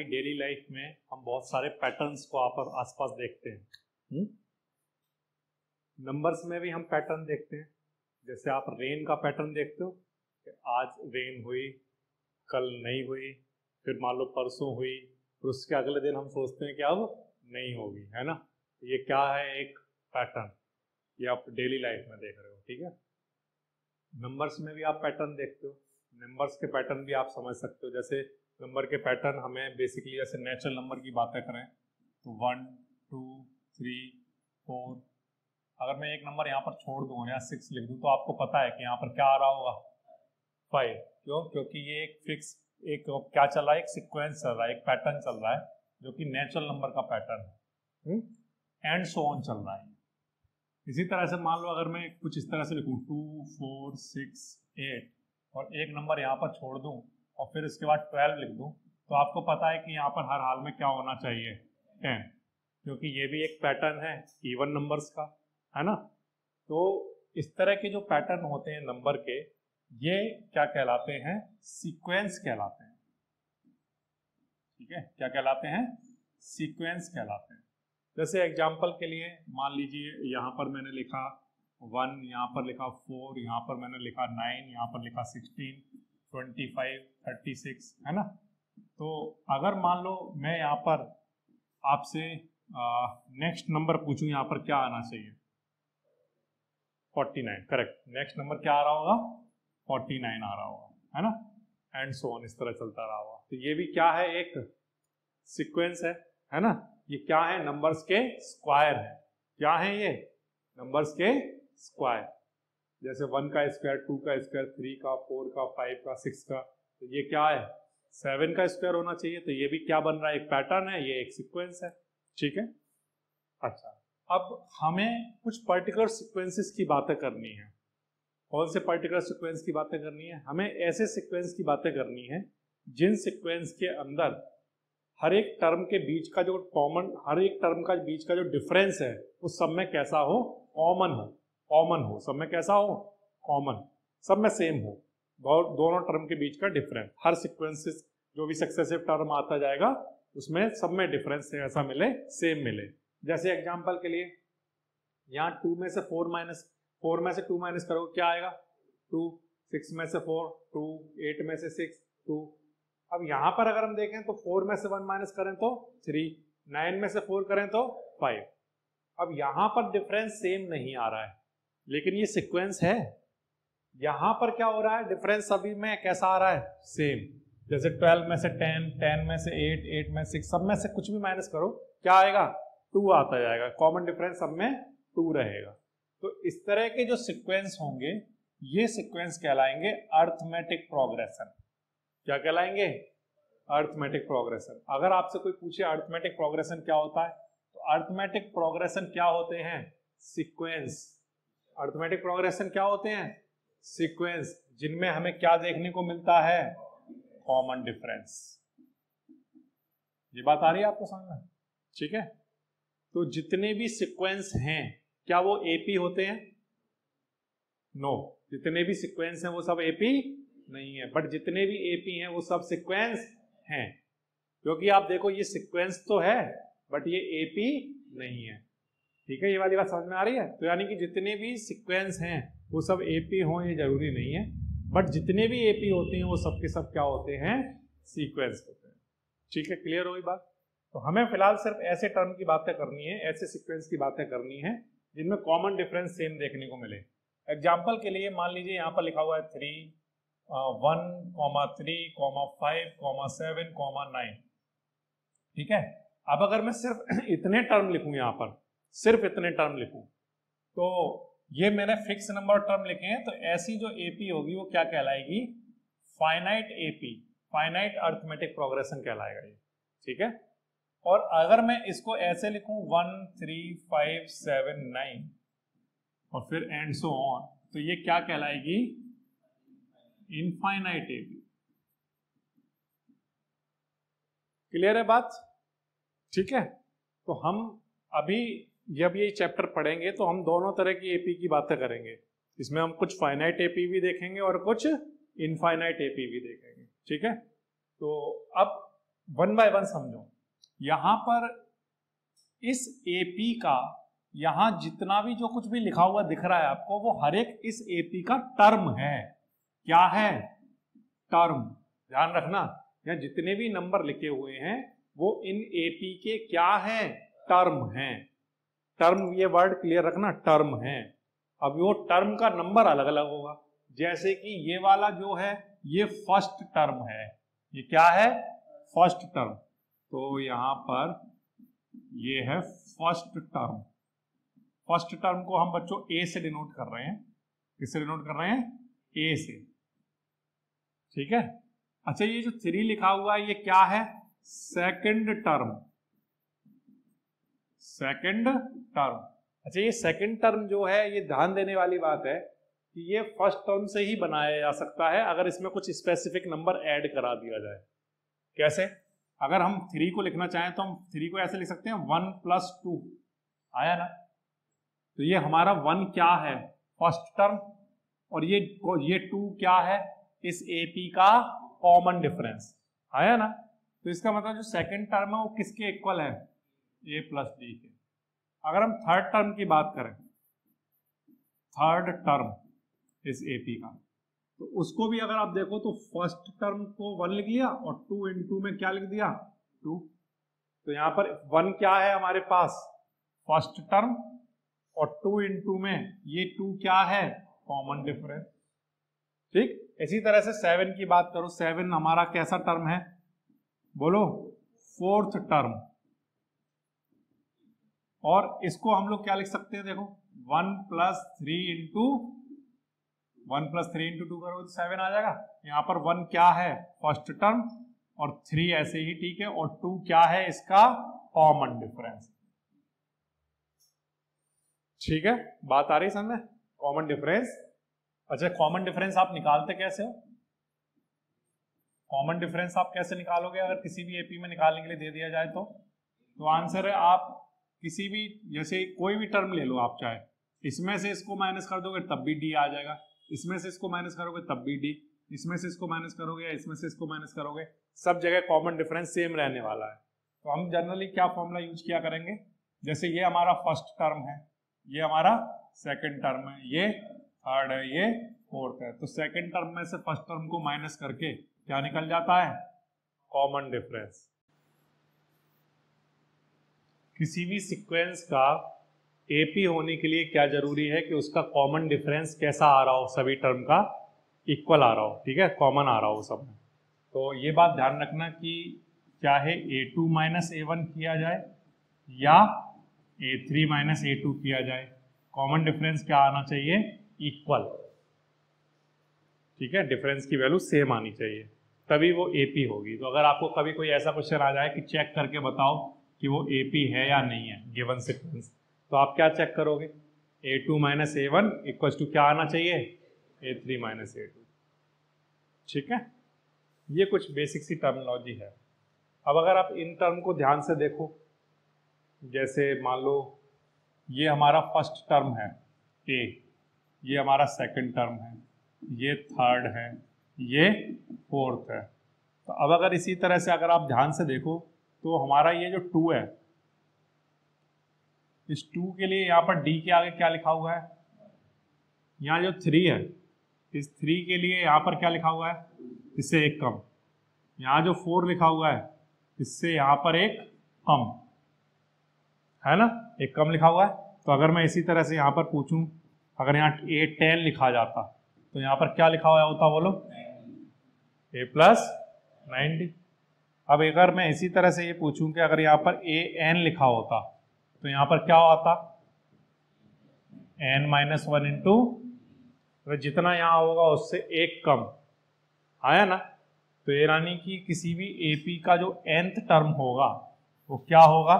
हमारी daily life में हम बहुत सारे पैटर्न्स को आप आसपास देखते हैं। नंबर्स में भी हम पैटर्न देखते हैं। जैसे आप रेन का पैटर्न देखते हो, कि आज रेन हुई, कल नहीं हुई, फिर मान लो परसों हुई, फिर उसके अगले दिन हम सोचते हैं कि अब नहीं होगी, है ना? ये क्या है एक पैटर्न ये आप डेली लाइफ में देख रहे हो, ठीक है? नंबर्स में भी आप पैटर्न देखते हो। नंबर्स के पैटर्न भी आप समझ सकते हो। जैसे नंबर के पैटर्न हमें बेसिकली जैसे नेचुरल नंबर की बातें करें। तो वन टू थ्री फोर अगर मैं एक नंबर यहाँ पर छोड़ दूँ या सिक्स लिख दूँ तो आपको पता है कि यहाँ पर क्या आ रहा होगा। फाइव क्यों? क्योंकि ये एक फिक्स एक क्या चल रहा है? एक सिक्वेंस चल रहा है एक पैटर्न चल रहा है जो कि नेचुरल नंबर का पैटर्न है। एंड सो ऑन चल रहा है। इसी तरह से मान लो अगर मैं कुछ इस तरह से लिखूँ टू फोर सिक्स एट और एक नंबर यहाँ पर छोड़ दूँ और फिर इसके बाद ट्वेल्व लिख दूँ तो आपको पता है कि यहाँ पर हर हाल में क्या होना चाहिए। टेन, क्योंकि ये भी एक पैटर्न है, इवन नंबर्स का, है ना? तो इस तरह के जो पैटर्न होते हैं नंबर के, ये क्या कहलाते हैं? सीक्वेंस कहलाते हैं। ठीक है? क्या कहलाते हैं? सीक्वेंस कहलाते हैं। जैसे एग्ज़ाम्पल के लिए मान लीजिए, यहाँ पर मैंने लिखा वन, यहाँ पर लिखा फोर, यहाँ पर मैंने लिखा नाइन, यहाँ पर लिखा sixteen twenty five thirty six है ना? तो अगर मान लो मैं यहाँ पर आपसे नेक्स्ट नंबर पूछूँ, यहाँ पर क्या आना चाहिए? Forty nine correct next number क्या आ रहा होगा? फोर्टी नाइन आ रहा होगा, है ना? एंड सो ऑन इस तरह चलता रहा होगा। तो ये भी क्या है? एक सीक्वेंस है है ना? ये क्या है? नंबर्स के स्क्वायर है। क्या है ये? नंबर्स के स्क्वायर जैसे वन का स्क्वायर, टू का स्क्वायर, थ्री का, फोर का, फाइव का, सिक्स का तो ये क्या है? सेवन का स्क्वायर होना चाहिए तो ये भी क्या बन रहा है? एक पैटर्न है, ये एक सीक्वेंस है, ठीक है? अच्छा अब हमें कुछ पर्टिकुलर सीक्वेंसेस की बातें करनी है। कौन से पर्टिकुलर सीक्वेंस की बातें करनी है? हमें ऐसे सीक्वेंस की बातें करनी है, जिन सीक्वेंस के अंदर हर एक टर्म के बीच का जो कॉमन हर एक टर्म का बीच का जो डिफरेंस है, उस सब में कैसा हो? कॉमन हो। कॉमन हो। सब में कैसा हो? कॉमन सब में सेम हो। दोनों टर्म के बीच का डिफरेंस हर सिक्वेंसेस जो भी सक्सेसिव टर्म आता जाएगा, उसमें सब में डिफरेंस ऐसा मिले सेम मिले। जैसे एग्ज़ाम्पल के लिए, यहाँ टू में से फोर माइनस फोर में से टू माइनस करो क्या आएगा? टू सिक्स में से फोर टू एट में से सिक्स टू अब यहाँ पर अगर हम देखें तो फोर में से वन माइनस करें तो थ्री नाइन में से फोर करें तो फाइव अब यहाँ पर डिफरेंस सेम नहीं आ रहा है। लेकिन ये सिक्वेंस है। यहाँ पर क्या हो रहा है? डिफरेंस सभी में कैसा आ रहा है? सेम जैसे 12 में से 10 10 में से 8 8 में 6 सब में से कुछ भी माइनस करो, क्या आएगा? 2 आता जाएगा। कॉमन डिफरेंस सब में 2 रहेगा। तो इस तरह के जो सिक्वेंस होंगे, ये सिक्वेंस कहलाएँगे अर्थमेटिक प्रोग्रेशन क्या कहलाएँगे? अर्थमेटिक प्रोग्रेशन अगर आपसे कोई पूछे अर्थमेटिक प्रोग्रेशन क्या होता है तो अर्थमेटिक प्रोग्रेशन क्या होते हैं? सिक्वेंस अर्थमेटिक प्रोग्रेशन क्या होते हैं? सीक्वेंस जिनमें हमें क्या देखने को मिलता है? कॉमन डिफरेंस ये बात आ रही है आपको समझ में ठीक है? तो जितने भी सीक्वेंस हैं, क्या वो एपी होते हैं? No no. जितने भी सीक्वेंस हैं, वो सब एपी नहीं है. बट जितने भी एपी हैं, वो सब सीक्वेंस हैं. क्योंकि आप देखो, ये सीक्वेंस तो है बट ये एपी नहीं है. ठीक है, ये वाली बात समझ में आ रही है? तो यानी कि जितने भी सिक्वेंस हैं, वो सब एपी हो ये ज़रूरी नहीं है। बट जितने भी एपी होते हैं, वो सब के सब क्या होते हैं? सीक्वेंस होते हैं। ठीक है क्लियर होगी बात? तो हमें फ़िलहाल सिर्फ़ ऐसे टर्म की बातें करनी है, ऐसे सिक्वेंस की बातें करनी है, जिनमें कॉमन डिफरेंस सेम देखने को मिले। एग्ज़ाम्पल के लिए मान लीजिए यहाँ पर लिखा हुआ है three one comma three comma five comma seven comma nine ठीक है? अब अगर मैं सिर्फ़ इतने टर्म लिखूं यहाँ पर सिर्फ़ इतने टर्म लिखूं। तो ये मैंने फिक्स नंबर टर्म लिखे हैं तो ऐसी जो एपी होगी, वो क्या कहलाएगी? Finite AP finite arithmetic progression कहलाएगा ये। ठीक है? और अगर मैं इसको ऐसे लिखूं one three five seven nine और फिर एंड सो ऑन तो ये क्या कहलाएगी? इनफाइनाइट एपी क्लियर है बात? ठीक है? तो हम अभी जब ये चैप्टर पढ़ेंगे तो हम दोनों तरह की एपी की बातें करेंगे। इसमें हम कुछ फाइनाइट एपी भी देखेंगे और कुछ इनफाइनाइट एपी भी देखेंगे। ठीक है? तो अब वन बाय वन समझो। यहाँ पर इस एपी का, यहाँ जितना भी जो कुछ भी लिखा हुआ दिख रहा है आपको, वो हर एक इस एपी का टर्म है। क्या है? टर्म ध्यान रखना, यहाँ जितने भी नंबर लिखे हुए हैं, वो इन एपी के क्या है? टर्म है। टर्म, ये वर्ड क्लियर रखना टर्म है। अब वो टर्म का नंबर अलग अलग होगा। जैसे कि ये वाला जो है, ये फ़र्स्ट टर्म है। ये क्या है? फ़र्स्ट टर्म तो यहाँ पर ये है फ़र्स्ट टर्म फ़र्स्ट टर्म को हम बच्चों ए से डिनोट कर रहे हैं। किससे डिनोट कर रहे हैं? ए से। ठीक है? अच्छा ये जो थ्री लिखा हुआ है, ये क्या है? सेकंड टर्म सेकंड टर्म अच्छा ये सेकंड टर्म जो है, ये ध्यान देने वाली बात है कि ये फ़र्स्ट टर्म से ही बनाया जा सकता है अगर इसमें कुछ स्पेसिफिक नंबर ऐड करा दिया जाए। कैसे? अगर हम थ्री को लिखना चाहें तो हम थ्री को ऐसे लिख सकते हैं वन प्लस टू आया ना? तो ये हमारा वन क्या है? फ़र्स्ट टर्म और ये ये टू क्या है? इस एपी का कॉमन डिफरेंस आया ना? तो इसका मतलब जो सेकंड टर्म है, वो किसके इक्वल है? ए प्लस डी के अगर हम थर्ड टर्म की बात करें थर्ड टर्म इस एपी का। तो उसको भी अगर आप देखो तो फ़र्स्ट टर्म को वन लिख लिया और टू इन टू में क्या लिख दिया? टू तो यहाँ पर वन क्या है हमारे पास? फ़र्स्ट टर्म और टू इन टू में ये टू क्या है? कॉमन डिफरेंस ठीक? इसी तरह से सेवन की बात करो। सेवन हमारा कैसा टर्म है? बोलो फोर्थ टर्म और इसको हम लोग क्या लिख सकते हैं देखो? One plus three into, one plus three into two करोगे तो सेवन आ जाएगा। यहाँ पर वन क्या है? फ़र्स्ट टर्म, और थ्री ऐसे ही ठीक है, और टू क्या है इसका? Common difference. ठीक है? बात आ रही समझ में? Common difference. अच्छा कॉमन डिफरेंस आप निकालते कैसे हो? कॉमन डिफरेंस आप कैसे निकालोगे? अगर किसी भी एपी में निकालने के लिए दे दिया जाए तो। तो आंसर है आप किसी भी, जैसे कोई भी टर्म ले लो आप चाहे, इसमें से इसको माइनस कर दोगे तब भी डी आ जाएगा। इसमें से इसको माइनस करोगे तब भी डी इसमें से इसको माइनस करोगे या इसमें से इसको माइनस करोगे, सब जगह कॉमन डिफरेंस सेम रहने वाला है। तो हम जनरली क्या फॉर्मूला यूज़ किया करेंगे? जैसे ये हमारा फ़र्स्ट टर्म है, ये हमारा सेकेंड टर्म है, ये थर्ड है, ये फोर्थ है। तो सेकेंड टर्म में से फ़र्स्ट टर्म को माइनस करके क्या निकल जाता है? कॉमन डिफरेंस किसी भी सीक्वेंस का एपी होने के लिए क्या ज़रूरी है कि उसका कॉमन डिफरेंस कैसा आ रहा हो? सभी टर्म का इक्वल आ रहा हो, ठीक है? कॉमन आ रहा हो सब में। तो ये बात ध्यान रखना कि चाहे A two minus A one किया जाए या A three minus A two किया जाए। कॉमन डिफरेंस क्या आना चाहिए? इक्वल ठीक है? डिफरेंस की वैल्यू सेम आनी चाहिए। तभी वो एपी होगी। तो अगर आपको कभी कोई ऐसा क्वेश्चन आ जाए कि चेक करके बताओ कि वो ए पी है या नहीं है गिवन सिक्वेंस तो आप क्या चेक करोगे? A two minus A one equal to क्या आना चाहिए? A three minus A two ठीक है? ये कुछ बेसिक सी टर्मिनोलॉजी है। अब अगर आप इन टर्म को ध्यान से देखो, जैसे मान लो, ये हमारा फ़र्स्ट टर्म है ए ये हमारा सेकंड टर्म है, ये थर्ड है, ये फोर्थ है। तो अब अगर इसी तरह से अगर आप ध्यान से देखो तो हमारा ये जो टू है, इस टू के लिए यहाँ पर डी के आगे क्या लिखा हुआ है? यहाँ जो थ्री है, इस थ्री के लिए यहाँ पर क्या लिखा हुआ है? इससे एक कम। यहाँ जो फोर लिखा हुआ है, इससे यहाँ पर एक कम। है ना? एक कम लिखा हुआ है। तो अगर मैं इसी तरह से यहाँ पर पूछूँ, अगर यहाँ ए टेन लिखा जाता तो यहाँ पर क्या लिखा हुआ होता बोलो? ए प्लस नाइनटी अब अगर मैं इसी तरह से ये पूछूँ कि अगर यहाँ पर ए एन लिखा होता तो यहाँ पर क्या आता? एन माइनस वन इंटू तो जितना यहाँ होगा उससे एक कम। आया ना? तो ये रानी की किसी भी एपी का जो एंथ टर्म होगा, वो क्या होगा?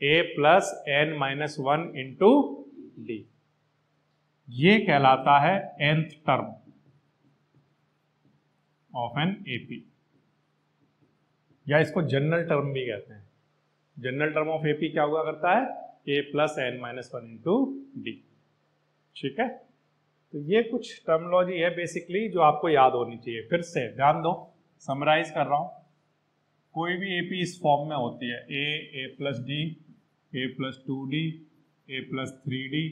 A plus N minus one into D ये कहलाता है nth term of an AP या इसको जनरल टर्म भी कहते हैं। जनरल टर्म ऑफ़ एपी क्या हुआ करता है? A plus N minus one into D ठीक है? तो ये कुछ टर्मोलॉजी है बेसिकली जो आपको याद होनी चाहिए। फिर से ध्यान दो। समराइज कर रहा हूँ। कोई भी एपी इस फॉर्म में होती है। A A plus D A plus two D A plus three D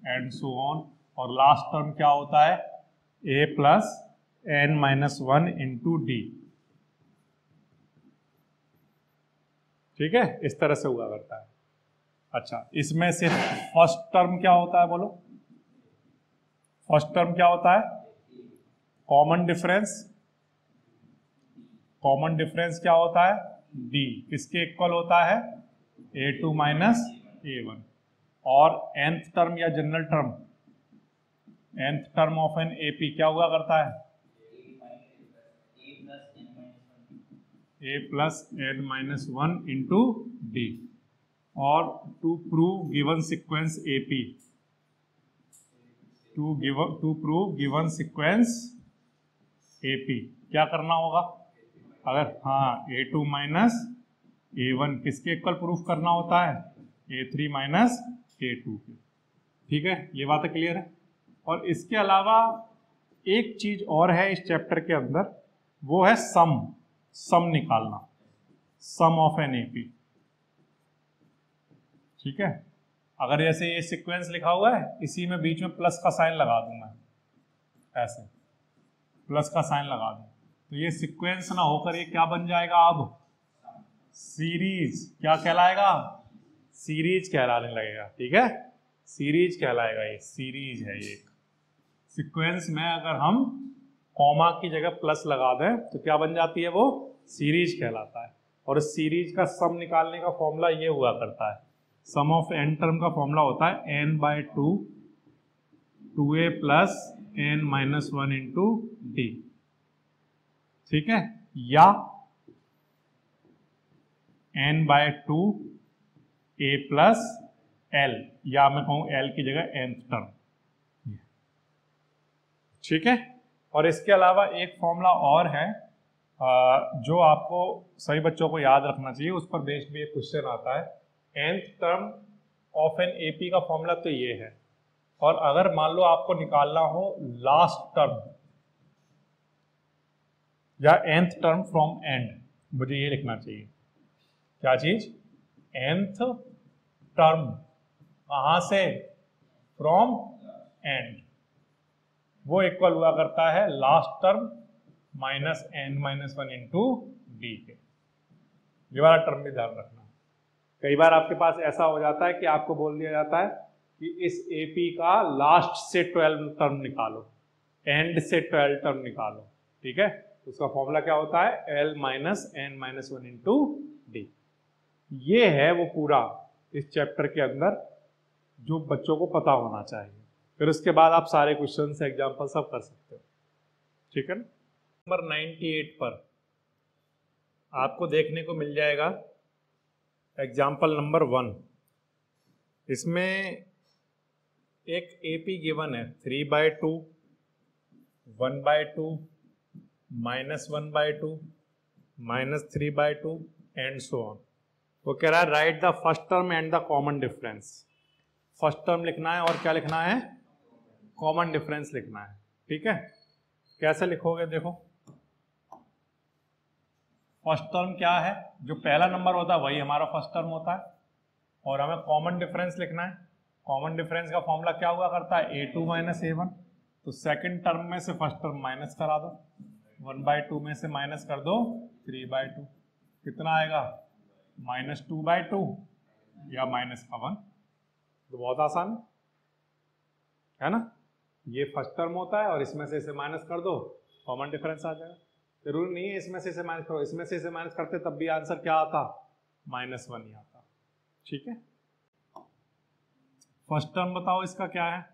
and so on और लास्ट टर्म क्या होता है? A plus N minus one into D ठीक है? इस तरह से हुआ करता है। अच्छा इसमें से फ़र्स्ट टर्म क्या होता है बोलो? फ़र्स्ट टर्म क्या होता है? कॉमन डिफरेंस कॉमन डिफरेंस क्या होता है? डी किसके इक्वल होता है? A two minus A one और एंथ टर्म या general term nth term of an AP क्या हुआ करता है? A plus N minus one into D और to prove given sequence AP to given to prove given sequence AP क्या करना होगा? अगर हाँ A two minus A one किसके इक्वल प्रूफ करना होता है? A three minus A two के। ठीक है? ये बात क्लियर है? और इसके अलावा एक चीज़ और है इस चैप्टर के अंदर, वो है सम सम निकालना। सम ऑफ़ एन एपी ठीक है? अगर जैसे ये सीक्वेंस लिखा हुआ है, इसी में बीच में प्लस का साइन लगा दूँ मैं ऐसे। प्लस का साइन लगा दूँ। तो ये सीक्वेंस ना होकर ये क्या बन जाएगा अब? सीरीज़ क्या कहलाएगा? सीरीज़ कहलाने लगेगा। ठीक है? सीरीज़ कहलाएगा ये। सीरीज़ है ये सीक्वेंस में अगर हम कॉमा की जगह प्लस लगा दें तो क्या बन जाती है वो? सीरीज़ कहलाता है। और इस सीरीज़ का सम निकालने का फॉर्मूला ये हुआ करता है। सम ऑफ़ एन टर्म का फॉर्मूला होता है N by two two A plus N minus one into D ठीक है? या N by two A plus L या मैं कहूँ एल की जगह एन टर्म ठीक है? और इसके अलावा एक फॉर्मूला और है जो आपको सभी बच्चों को याद रखना चाहिए, उस पर बेस्ड भी एक क्वेश्चन आता है। Nth term of an AP का फॉर्मूला तो ये है। और अगर मान लो आपको निकालना हो लास्ट टर्म या एंथ टर्म फ्रॉम एंड मुझे ये लिखना चाहिए। क्या चीज़? एंथ टर्म कहाँ से? फ्रॉम एंड वो इक्वल हुआ करता है last term minus N minus one into D के। ये वाला टर्म भी ध्यान रखना। कई बार आपके पास ऐसा हो जाता है कि आपको बोल दिया जाता है कि इस एपी का लास्ट से ट्वेल्व टर्म निकालो एंड से ट्वेल्व टर्म निकालो, ठीक है? उसका फॉर्मूला क्या होता है? L minus N minus one into D ये है वो पूरा इस चैप्टर के अंदर जो बच्चों को पता होना चाहिए। फिर उसके बाद आप सारे क्वेश्चन एग्ज़ाम्पल सब कर सकते हो। ठीक है ना? नंबर 98 पर आपको देखने को मिल जाएगा एग्ज़ाम्पल नंबर वन इसमें एक एपी गिवन है three by two one by two minus one by two minus three by two and so on वो कह रहा है write the first term and the common difference first term लिखना है और क्या लिखना है? कॉमन डिफरेंस लिखना है। ठीक है? कैसे लिखोगे देखो। फ़र्स्ट टर्म क्या है? जो पहला नंबर होता है, वही हमारा फ़र्स्ट टर्म होता है। और हमें कॉमन डिफरेंस लिखना है। कॉमन डिफरेंस का फॉर्मूला क्या हुआ करता है? A two minus A one तो सेकेंड टर्म में से फ़र्स्ट टर्म माइनस करा दो। वन बाय टू में से माइनस कर दो। थ्री बाय टू कितना आएगा? माइनस टू बाय टू या माइनस का वन तो बहुत आसान है ना? ये फ़र्स्ट टर्म होता है और इसमें से इसे माइनस कर दो कॉमन डिफरेंस आ जाएगा। ज़रूरी नहीं है इसमें से इसे माइनस करो, इसमें से इसे माइनस करते तब भी आंसर क्या आता? माइनस वन ही आता। ठीक है? फ़र्स्ट टर्म बताओ इसका क्या है?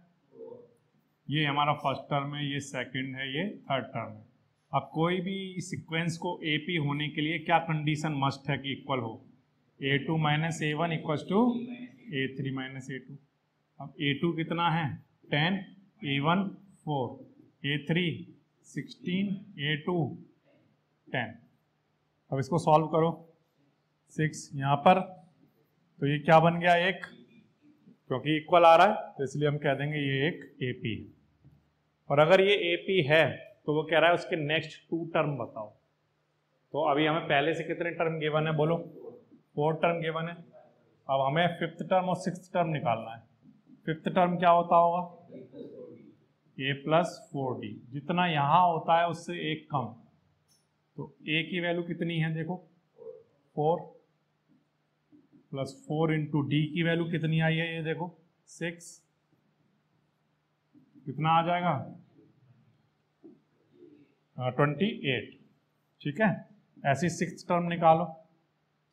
ये हमारा फ़र्स्ट टर्म है, ये सेकंड है, ये थर्ड टर्म है। अब कोई भी सीक्वेंस को ए पी होने के लिए क्या कंडीशन मस्ट है कि इक्वल हो? A two minus A one equal to A three minus A two अब ए टू कितना है? Ten A one four A three sixteen A two ten अब इसको सॉल्व करो। सिक्स यहाँ पर। तो ये क्या बन गया एक? क्योंकि इक्वल आ रहा है तो इसलिए हम कह देंगे ये एक ए पी और अगर ये ए पी है तो वो कह रहा है उसके नेक्स्ट टू टर्म बताओ। तो अभी हमें पहले से कितने टर्म गिवन है, बोलो? फोर टर्म गिवन है। अब हमें फिफ्थ टर्म और सिक्स टर्म निकालना है। फिफ्थ टर्म क्या होता होगा? ए प्लस फोर डी जितना यहाँ होता है, उससे एक कम। तो ए की वैल्यू कितनी है, देखो? Four plus four into D की वैल्यू कितनी आई है, ये देखो? सिक्स कितना आ जाएगा? ट्वेंटी एट ठीक है? ऐसी सिक्स टर्म निकालो।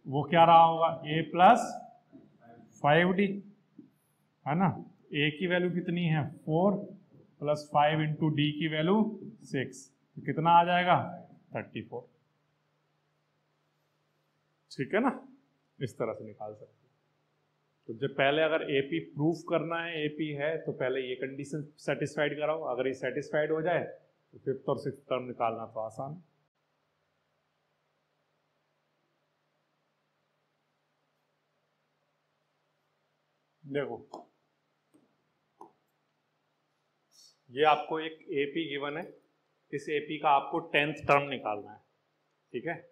वो क्या रहा होगा? ए प्लस फाइव डी है ना? ए की वैल्यू कितनी है? Four plus five into D की वैल्यू सिक्स तो कितना आ जाएगा? थर्टी फोर ठीक है ना? इस तरह से निकाल सकते तो जब पहले अगर एपी प्रूफ करना है एपी है तो पहले ये कंडीशन सेटिस्फाइड कराओ। अगर ये सेटिस्फाइड हो जाए तो फिफ्थ और सिक्स टर्म निकालना तो आसान देखो ये आपको एक एपी गिवन है। इस एपी का आपको टेंथ टर्म निकालना है। ठीक है?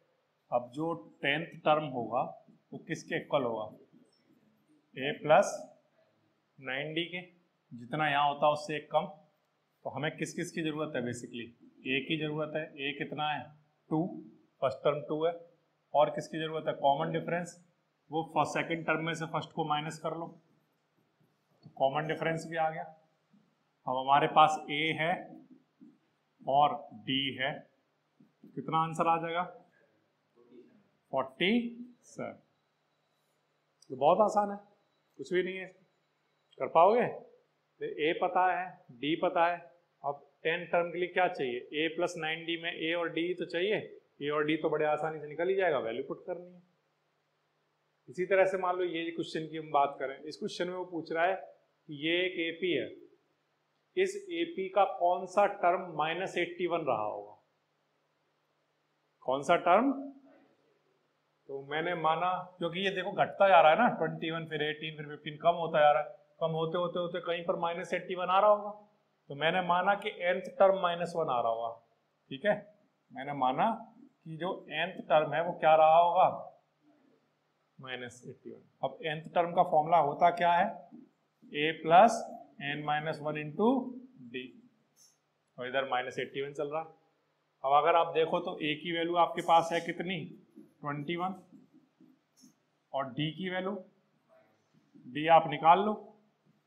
अब जो टेंथ टर्म होगा, वो किसके इक्वल होगा? ए प्लस नाइन डी के। जितना यहाँ होता है, उससे एक कम। तो हमें किस किस की ज़रूरत है बेसिकली ए की ज़रूरत है। ए कितना है? टू फ़र्स्ट टर्म टू है। और किसकी ज़रूरत है? कॉमन डिफरेंस वो फ़र्स्ट सेकेंड टर्म में से फ़र्स्ट को माइनस कर लो। तो कॉमन डिफरेंस भी आ गया। अब हमारे पास ए है और डी है। कितना आंसर आ जाएगा? फोर्टी सेवन तो बहुत आसान है। कुछ भी नहीं है। कर पाओगे? तो ए पता है डी पता है। अब टेन टर्म के लिए क्या चाहिए? ए प्लस नाइन डी में ए और डी तो चाहिए। ए और डी तो बड़े आसानी से निकल ही जाएगा। वैल्यू पुट करनी है। इसी तरह से मान लो ये क्वेश्चन की हम बात करें इस क्वेश्चन में वो पूछ रहा है कि ये एक एपी है। इस एपी का कौन सा टर्म माइनस एट्टी वन रहा होगा? कौन सा टर्म तो मैंने माना, क्योंकि ये देखो घटता जा रहा है ना ट्वेंटी वन फिर एटीन फिर फिफ्टीन कम होता जा रहा है। कम होते होते होते कहीं पर माइनस एट्टी वन आ रहा होगा। तो मैंने माना कि एंथ टर्म माइनस वन आ रहा होगा। ठीक है? मैंने माना कि जो एंथ टर्म है वो क्या रहा होगा? माइनस एट्टी वन अब एंथ टर्म का फॉर्मूला होता क्या है? A plus n minus one into d और इधर माइनस एट्टी वन चल रहा। अब अगर आप देखो तो ए की वैल्यू आपके पास है कितनी? ट्वेंटी वन और डी की वैल्यू डी आप निकाल लो।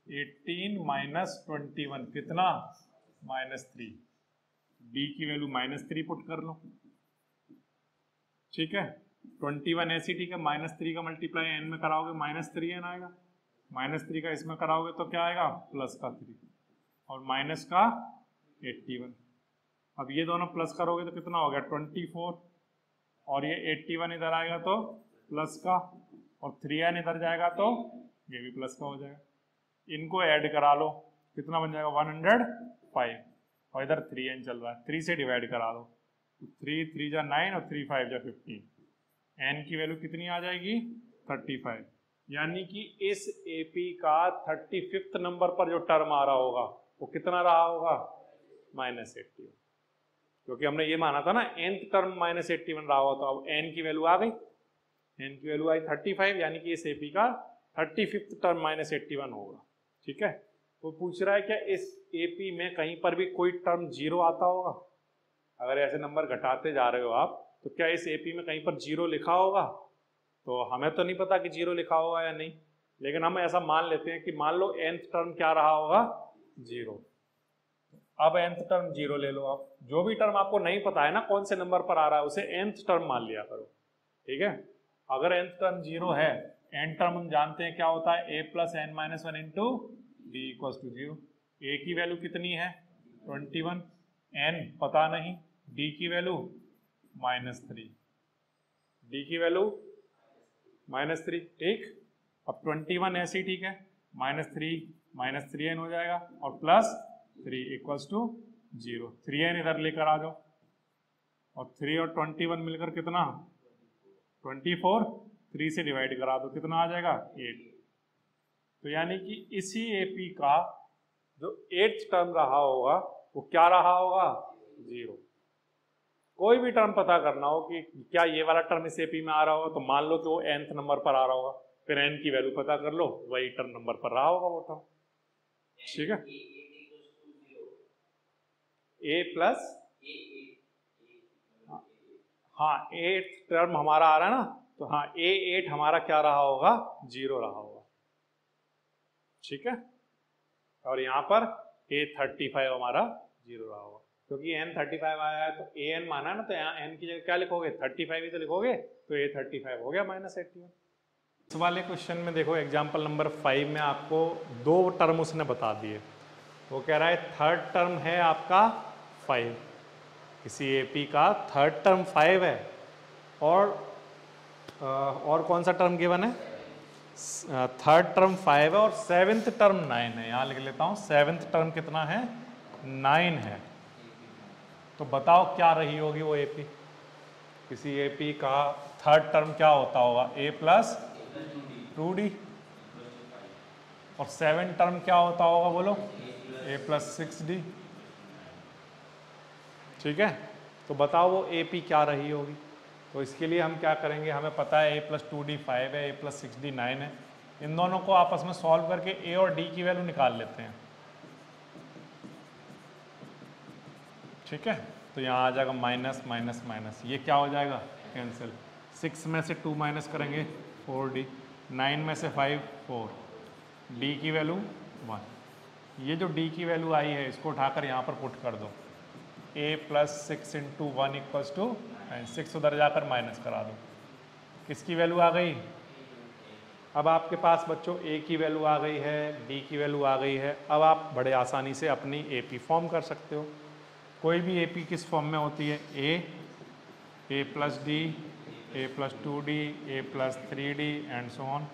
एटीन माइनस ट्वेंटी वन कितना? माइनस थ्री डी की वैल्यू माइनस थ्री पुट कर लो। ठीक है? ट्वेंटी वन ऐसी ठीक है माइनस थ्री का मल्टीप्लाई एन में कराओगे माइनस थ्री एन आएगा। माइनस थ्री का इसमें कराओगे तो क्या आएगा? प्लस का थ्री। और माइनस का एट्टी वन। अब ये दोनों प्लस करोगे तो कितना हो गया? Twenty four. और ये एट्टी वन इधर आएगा तो प्लस का। और थ्री एन इधर जाएगा तो ये भी प्लस का हो जाएगा। इनको ऐड करा लो। कितना बन जाएगा? One hundred five. और इधर थ्री एन चल रहा है। थ्री से डिवाइड करा दो थ्री थ्री जा नाइन और थ्री फाइव जा फिफ्टीन। एन की वैल्यू कितनी आ जाएगी? Thirty five. यानी कि इस एपी का थर्टी फिफ्थ नंबर पर जो टर्म आ रहा होगा, वो कितना रहा होगा? माइनस एट्टी क्योंकि हमने ये माना था ना nth term minus eighty one रहा होगा तो अब एन की वैल्यू आ गई। एन की वैल्यू आई थर्टी फाइव यानी कि इस एपी का thirty fifth term minus eighty one होगा। ठीक है? वो पूछ रहा है क्या इस एपी में कहीं पर भी कोई टर्म ज़ीरो आता होगा? अगर ऐसे नंबर घटाते जा रहे हो आप तो क्या इस एपी में कहीं पर ज़ीरो लिखा होगा? तो हमें तो नहीं पता कि ज़ीरो लिखा होगा या नहीं, लेकिन हम ऐसा मान लेते हैं कि मान लो एंथ टर्म क्या रहा होगा? ज़ीरो। अब एंथ टर्म ज़ीरो ले लो आप। जो भी टर्म आपको नहीं पता है ना, कौन से नंबर पर आ रहा है, उसे एंथ टर्म मान लिया करो। ठीक है? अगर एंथ टर्म ज़ीरो है एन टर्म हम जानते हैं क्या होता है? A plus n minus one into d equal to zero a की वैल्यू कितनी है? ट्वेंटी वन एन पता नहीं। डी की वैल्यू माइनस थ्री डी की वैल्यू माइनस थ्री, ठीक? अब ट्वेंटी वन ऐसे ठीक है। Minus three minus three n हो जाएगा और plus three equals to zero. Three n इधर लेकर आ जाओ। और थ्री और ट्वेंटी वन मिलकर कितना? Twenty four. थ्री से डिवाइड करा दो, कितना आ जाएगा? एट। तो यानी कि इसी एपी का जो एट्थ टर्म रहा होगा, वो क्या रहा होगा? ज़ीरो। कोई भी टर्म पता करना हो कि क्या ये वाला टर्म इस एपी में आ रहा होगा तो मान लो कि वो एंथ नंबर पर आ रहा होगा। फिर एन की वैल्यू पता कर लो, वही टर्म नंबर पर रहा होगा वो टर्म ठीक है? ए प्लस हाँ एट टर्म हमारा आ रहा है ना तो हाँ ए एट हमारा क्या रहा होगा? ज़ीरो रहा होगा। ठीक है? और यहाँ पर ए थर्टी फाइव हमारा ज़ीरो रहा होगा। क्योंकि एन थर्टी फाइव आया है तो ए एन माना ना तो यहाँ एन की जगह क्या लिखोगे? थर्टी फाइव ही तो लिखोगे? तो ए थर्टी फाइव हो गया माइनस एट्टी वन इस वाले क्वेश्चन में देखो एग्ज़ाम्पल नंबर फाइव में आपको दो टर्म उसने बता दिए। वो कह रहा है थर्ड टर्म है आपका फाइव किसी एपी का थर्ड टर्म फाइव है। और और कौन सा टर्म गिवन है? थर्ड टर्म फाइव है और सेवेंथ टर्म नाइन है। यहाँ लिख लेता हूँ सेवेंथ टर्म कितना है? नाइन है। तो बताओ क्या रही होगी वो एपी किसी एपी का थर्ड टर्म क्या होता होगा? ए प्लस टू डी और सेवन टर्म क्या होता होगा बोलो? ए प्लस सिक्स डी ठीक है? तो बताओ वो ए पी क्या रही होगी? तो इसके लिए हम क्या करेंगे? हमें पता है a plus two d five है a plus six d nine है। इन दोनों को आपस में सॉल्व करके ए और डी की वैल्यू निकाल लेते हैं। ठीक है? तो यहाँ आ जाएगा माइनस माइनस माइनस ये क्या हो जाएगा? कैंसिल सिक्स में से टू माइनस करेंगे फोर डी नाइन में से फाइव फोर डी की वैल्यू वन ये जो डी की वैल्यू आई है, इसको उठाकर यहाँ पर पुट कर दो. A plus six into one equals to nine six उधर जाकर माइनस करा दो. किसकी वैल्यू आ गई? अब आपके पास बच्चों ए की वैल्यू आ गई है डी की वैल्यू आ गई है. अब आप बड़े आसानी से अपनी ए पी फॉर्म कर सकते हो. कोई भी ए पी किस फॉर्म में होती है? A a plus d a plus two d a plus three d and so on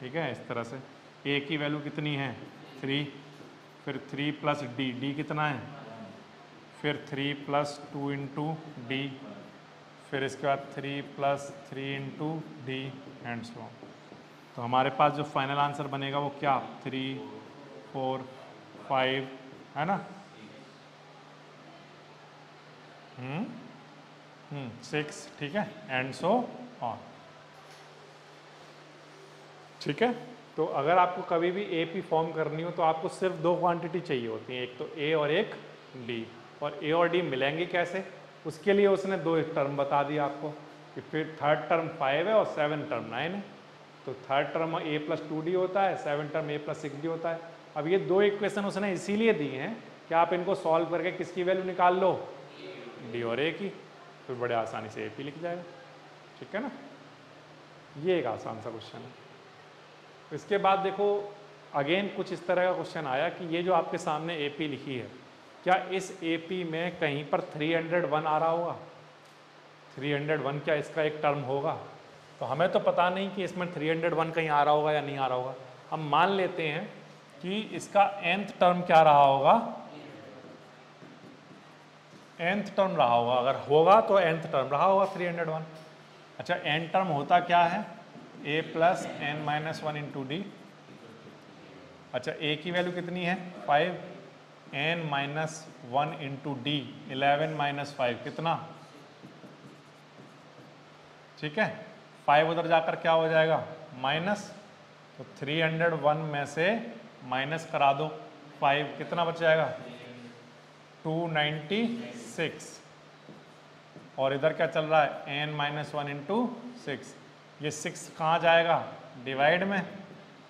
ठीक है? इस तरह से। ए की वैल्यू कितनी है? थ्री फिर थ्री प्लस डी डी कितना है? फिर three plus two into d फिर इसके बाद three plus three into d and so on तो हमारे पास जो फाइनल आंसर बनेगा वो क्या? थ्री फोर फाइव है ना? सिक्स ठीक है? एंड सो ऑन ठीक है? तो अगर आपको कभी भी ए पी फॉर्म करनी हो तो आपको सिर्फ़ दो क्वांटिटी चाहिए होती हैं। एक तो ए और एक डी और ए और डी मिलेंगे कैसे? उसके लिए उसने दो टर्म बता दिया आपको कि फिर थर्ड टर्म फाइव है और सेवन टर्म नाइन है। तो third term a plus two d होता है seven term a plus six d होता है। अब ये दो इक्वेशन उसने इसीलिए दिए हैं कि आप इनको सॉल्व करके किसकी वैल्यू निकाल लो? डी और ए की, फिर बड़े आसानी से ए पी लिख जाएगा। ठीक है ना? ये एक आसान सा क्वेश्चन है। इसके बाद देखो अगेन कुछ इस तरह का क्वेश्चन आया कि ये जो आपके सामने ए पी लिखी है, क्या इस ए पी में कहीं पर 301 आ रहा होगा? 301 क्या इसका एक टर्म होगा? तो हमें तो पता नहीं कि इसमें 301 कहीं आ रहा होगा या नहीं आ रहा होगा। हम मान लेते हैं कि इसका एंथ टर्म क्या रहा होगा? Nth टर्म रहा होगा। अगर होगा तो एंथ टर्म रहा होगा 301 अच्छा एन टर्म होता क्या है? A plus n minus one into d अच्छा ए की वैल्यू कितनी है? 5 n minus one into d eleven minus five कितना? ठीक है? फाइव उधर जाकर क्या हो जाएगा? माइनस तो थ्री हंड्रेड वन में से माइनस करा दो। फाइव कितना बच जाएगा? टू नाइन्टी सिक्स और इधर क्या चल रहा है? N minus one into six ये सिक्स कहाँ जाएगा? डिवाइड में।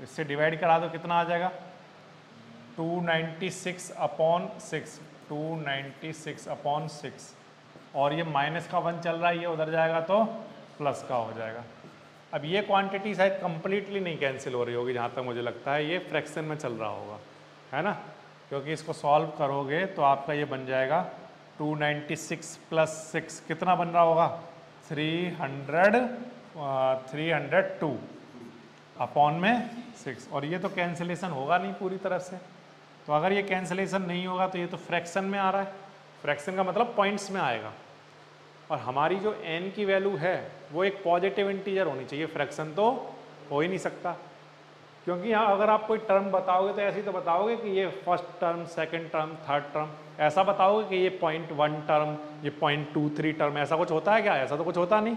इससे डिवाइड करा दो, कितना आ जाएगा? Two ninety six upon six two ninety six upon six और ये माइनस का वन चल रहा है, ये उधर जाएगा तो प्लस का हो जाएगा। अब ये क्वांटिटी शायद कंप्लीटली नहीं कैंसिल हो रही होगी, जहाँ तक मुझे लगता है, ये फ्रैक्शन में चल रहा होगा। है ना? क्योंकि इसको सॉल्व करोगे तो आपका ये बन जाएगा 296 प्लस सिक्स कितना बन रहा होगा? 300 302 अपॉन में सिक्स और ये तो कैंसिलेशन होगा नहीं पूरी तरफ़ से। तो अगर ये कैंसिलेशन नहीं होगा तो ये तो फ्रैक्शन में आ रहा है। फ्रैक्शन का मतलब पॉइंट्स में आएगा। और हमारी जो n की वैल्यू है, वो एक पॉजिटिव इंटीजर होनी चाहिए। फ्रैक्शन तो हो ही नहीं सकता। क्योंकि यहाँ अगर आप कोई टर्म बताओगे तो ऐसे तो बताओगे कि ये first term second term third term ऐसा बताओगे कि ये पॉइंट वन टर्म ये पॉइंट टू थ्री टर्म ऐसा कुछ होता है क्या? ऐसा तो कुछ होता नहीं।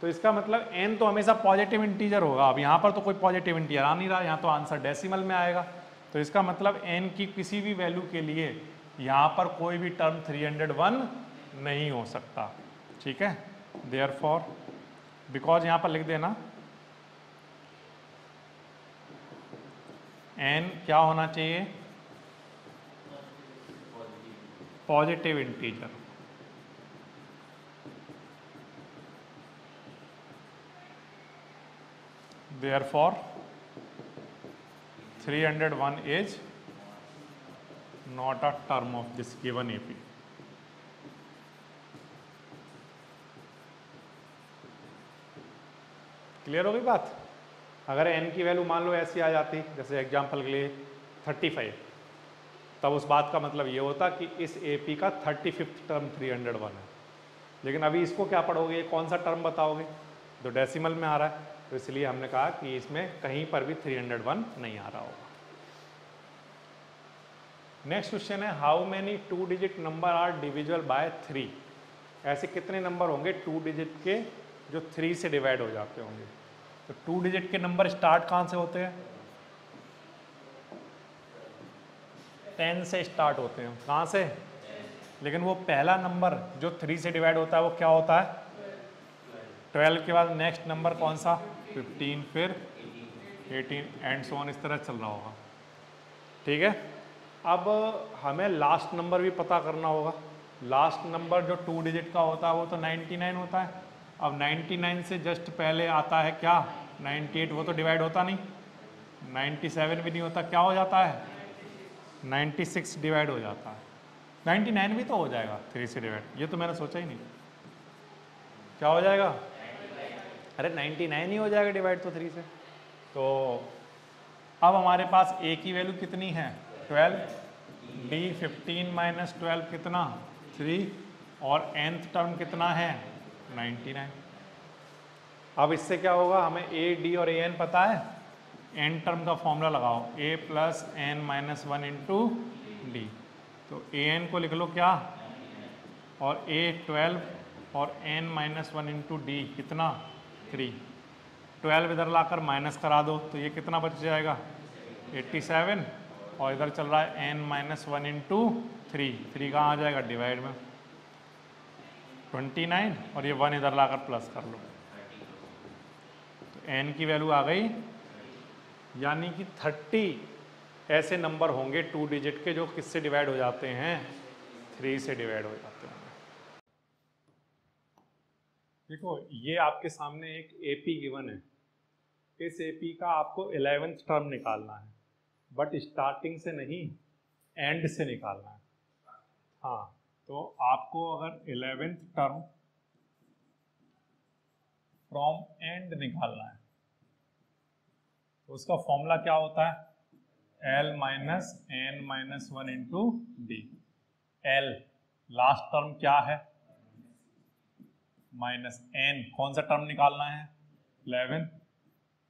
तो इसका मतलब एन तो हमेशा पॉजिटिव इंटीजर होगा। अब यहाँ पर तो कोई पॉजिटिव इंटीजर आ नहीं रहा, यहाँ तो आंसर डेसिमल में आएगा। तो इसका मतलब एन की किसी भी वैल्यू के लिए यहाँ पर कोई भी टर्म 301 नहीं हो सकता। ठीक है? देयर फॉर बिकॉज़ यहाँ पर लिख देना एन क्या होना चाहिए? Positive integer therefore three hundred one as not a term of this given AP clear हो गई बात? अगर एन की वैल्यू मान लो ऐसी आ जाती, जैसे एग्ज़ाम्पल के लिए 35 तब उस बात का मतलब ये होता कि इस AP का थर्टी फिफ्थ टर्म 301 है। लेकिन अभी इसको क्या पढ़ोगे? कौन सा टर्म बताओगे? जो डेसिमल में आ रहा है तो इसलिए हमने कहा कि इसमें कहीं पर भी 301 नहीं आ रहा होगा। नेक्स्ट क्वेश्चन है how many two digit number are divisible by three ऐसे कितने नंबर होंगे? टू डिजिट के जो थ्री से डिवाइड हो जाते होंगे। तो टू डिजिट के नंबर स्टार्ट कहाँ से होते हैं? टेन से स्टार्ट होते हैं। कहाँ से? लेकिन वो पहला नंबर जो थ्री से डिवाइड होता है, वो क्या होता है? ट्वेल्व के बाद नेक्स्ट नंबर कौन सा? फिफ्टीन फिर एटीन एंड सोन इस तरह चल रहा होगा। ठीक है? अब हमें लास्ट नंबर भी पता करना होगा। लास्ट नंबर जो टू डिजिट का होता है, वो तो 99 होता है। अब 99 से जस्ट पहले आता है क्या? 98 वो तो डिवाइड होता नहीं। 97 भी नहीं होता, क्या हो जाता है? 96 डिवाइड हो जाता है। 99 भी तो हो जाएगा थ्री से डिवाइड ये तो मैंने सोचा ही नहीं। क्या हो जाएगा? अरे 99 ही हो जाएगा डिवाइड तो थ्री से। तो अब हमारे पास ए की वैल्यू कितनी है? 12 डी 15 माइनस ट्वेल्व कितना? 3 और nth टर्म कितना है? 99 अब इससे क्या होगा? हमें ए डी और ए एन पता है? एन टर्म का फॉर्मूला लगाओ। A plus n minus one into d तो ए एन को लिख लो क्या? और ए ट्वेल्व और n minus one into d कितना? थ्री ट्वेल्व इधर लाकर माइनस करा दो। तो ये कितना बच जाएगा? एट्टी सेवन और इधर चल रहा है n minus one into three three कहाँ आ जाएगा? डिवाइड में। ट्वेंटी नाइन और ये वन इधर लाकर प्लस कर लो। तो एन की वैल्यू आ गई। यानी कि थर्टी ऐसे नंबर होंगे टू डिजिट के जो किससे डिवाइड हो जाते हैं? थ्री से डिवाइड हो जाते हैं। देखो, ये आपके सामने एक एपी गिवन है। इस एपी का आपको इलेवेंथ टर्म निकालना है। बट स्टार्टिंग से नहीं एंड से निकालना है। हाँ। तो आपको अगर इलेवेंथ टर्म फ्रॉम एंड निकालना है तो उसका फॉर्मूला क्या होता है? L minus n minus one into d l last term क्या है? माइनस एन कौन सा टर्म निकालना है? इलेवन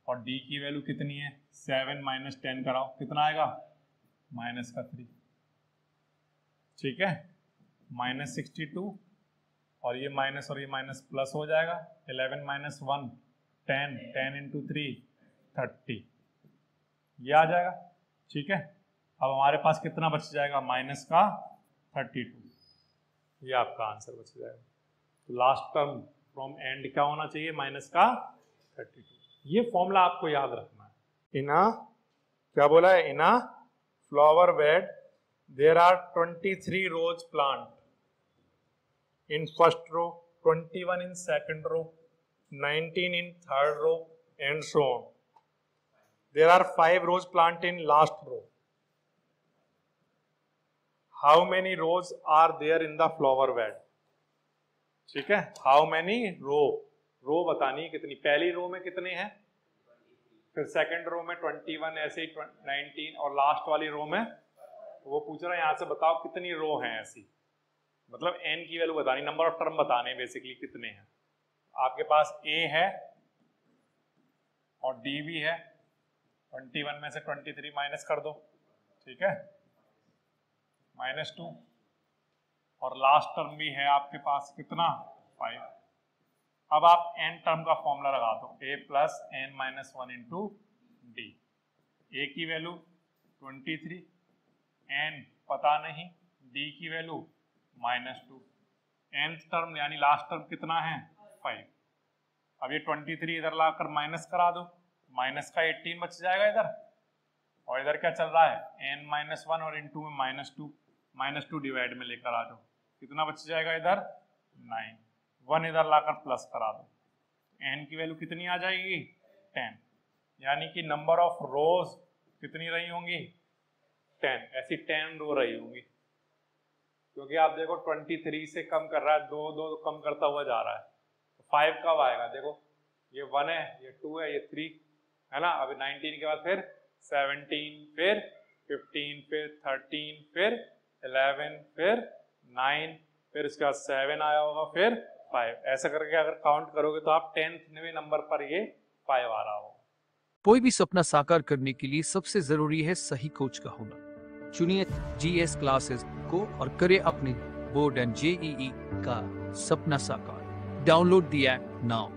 और डी की वैल्यू कितनी है? सेवन माइनस टेन कराओ। कितना आएगा? माइनस का थ्री ठीक है? माइनस सिक्सटी टू और ये माइनस और ये माइनस प्लस हो जाएगा। Eleven minus one, ten ten into three thirty. ये आ जाएगा, ठीक है? अब हमारे पास कितना बच जाएगा? माइनस का थर्टी टू। ये आपका आंसर बच जाएगा। तो लास्ट टर्म फ्रॉम एंड क्या होना चाहिए? माइनस का 32 ये फॉर्मूला आपको याद रखना है। इना, क्या बोला है? In a flower bed there are 23 rose plant in first row 21 in second row 19 in third row, and so on. There are five rows plant in last row. How many rows are there in the flower bed? ठीक है? How many रो रो बतानी है कितनी? पहली रो में कितने हैं? फिर सेकंड रो में ट्वेंटी वन ऐसे ही नाइनटीन और लास्ट वाली रो में? वो पूछ रहा है, यहाँ से बताओ कितनी रो हैं ऐसी? मतलब एन की वैल्यू बतानी नंबर ऑफ़ टर्म बताने बेसिकली कितने हैं। आपके पास ए है और डी भी है। ट्वेंटी वन में से ट्वेंटी थ्री माइनस कर दो, ठीक है? माइनस टू और लास्ट टर्म भी है आपके पास कितना? फाइव अब आप एन टर्म का फॉर्मूला लगा दो। A plus n minus one into d a की वैल्यू ट्वेंटी थ्री एन पता नहीं डी की value minus two. N term यानी लास्ट टर्म कितना है? फाइव अब ये ट्वेंटी थ्री इधर लाकर माइनस करा दो। माइनस का एटीन बच जाएगा इधर। और इधर क्या चल रहा है? एन माइनस वन और इन टू में minus two minus two divide में लेकर आ जाओ। कितना बच जाएगा इधर? नाइन वन इधर लाकर प्लस करा दो। एन की वैल्यू कितनी आ जाएगी? टेन यानी कि नंबर ऑफ़ रोज कितनी रही होंगी? टेन ऐसी टेन रो रही होंगी। क्योंकि आप देखो ट्वेंटी थ्री से कम कर रहा है, दो दो कम करता हुआ जा रहा है। तो फाइव कब आएगा? देखो, ये वन है, ये टू है, ये थ्री है ना? अभी नाइनटीन के बाद फिर सेवनटीन फिर फिफ्टीन फिर थर्टीन फिर इलेवन फिर नाइन फिर इसके बाद सेवन आया होगा, फिर फाइव ऐसा करके अगर काउंट करोगे तो आप टेंथ नंबर पर ये फाइव आ रहा होगा। कोई भी सपना साकार करने के लिए सबसे ज़रूरी है सही कोच का होना। चुनिए जीएस क्लासेस को और करे अपने बोर्ड एंड जेईई का सपना साकार। डाउनलोड दिया नाउ